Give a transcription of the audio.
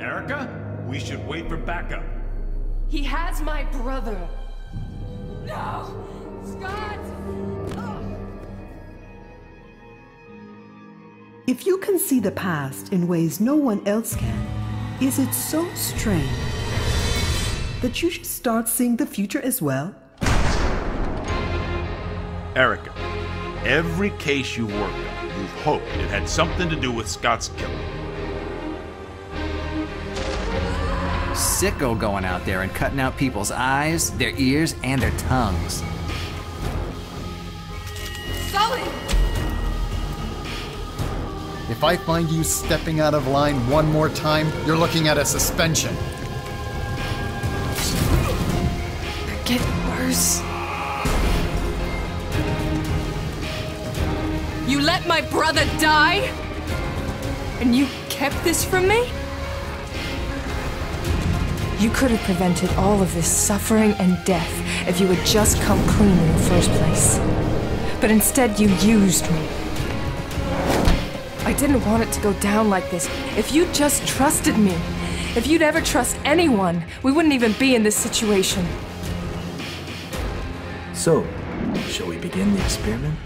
Erica, we should wait for backup. He has my brother. No! Scott! If you can see the past in ways no one else can, is it so strange that you should start seeing the future as well? Erica, every case you worked on, you've hoped it had something to do with Scott's killing. Sicko going out there and cutting out people's eyes, their ears, and their tongues. Sully! If I find you stepping out of line one more time, you're looking at a suspension. They're getting worse. You let my brother die? And you kept this from me? You could have prevented all of this suffering and death if you had just come clean in the first place. But instead, you used me. I didn't want it to go down like this. If you just trusted me, if you'd ever trust anyone, we wouldn't even be in this situation. So, shall we begin the experiment?